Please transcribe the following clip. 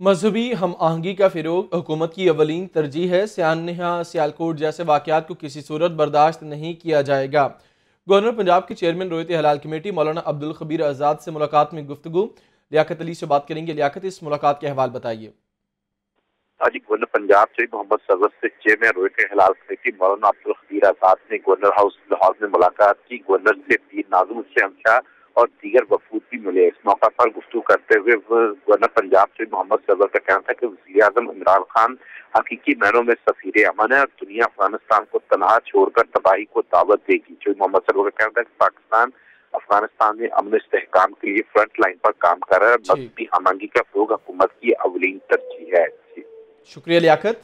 मजहबी हम आहंगी का फ़िरोग, हुकूमत की अवलिन तरजीह है। सियानहा सियालकोट जैसे वाक़ात को किसी सूरत बर्दाश्त नहीं किया जाएगा। गवर्नर पंजाब के चेयरमैन रोहित हलाल कमेटी, मौलाना अब्दुल खबीर आज़ाद से मुलाकात में गुफ्तु लियाकत अली से बात करेंगे। लियाकत, इस मुलाकात के अहवाल बताइए। आज गवर्नर पंजाब से मोहम्मद सरवत से चेयरमैन रोहित हलाल कमेटी, मौलाना अब्दुल खबीर आज़ाद ने गवर्नर हाउस लाहौर में मुलाकात की। गवर्नर से पीर नाजुम से हमशा और दीगर वफूद भी मिले। इस मौका पर गुफ्तु करते हुए गवर्नर पंजाब से मोहम्मद सरवर का कहना था कि वजी अजम इमरान खान हकीकी मैनों में सफीर अमन है और दुनिया अफ़गानिस्तान को तनहा छोड़कर तबाही को दावत देगी। जो मोहम्मद सरवर का कहना था कि पाकिस्तान अफ़गानिस्तान में अमन इस्तेकाम के लिए फ्रंट लाइन पर काम कर रहा है मजहबी हमंगी का फरोग हुकूमत की अवलीन तरजीह है। शुक्रिया लियाकत।